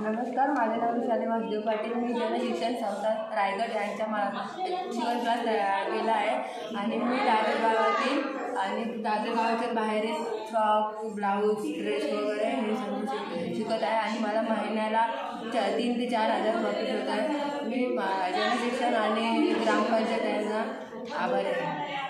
नमस्कार माझे नाव विशाली वासुदेव पाटील. मी जनशिक्षण संस्था रायगड यांच्या मा शिवण क्लास तयार केला आहे. आणि मी दादर गावातील आणि दादर गावाच्या बाहेरील फ्रॉक ब्लाऊज ड्रेस वगैरे हे सर्व शिकत आहे. आणि मला महिन्याला च तीन ते चार हजार प्रॉफिट होत आहे. मी जनशिक्षण आणि ग्रामपंचायत यांना आभारी आहे.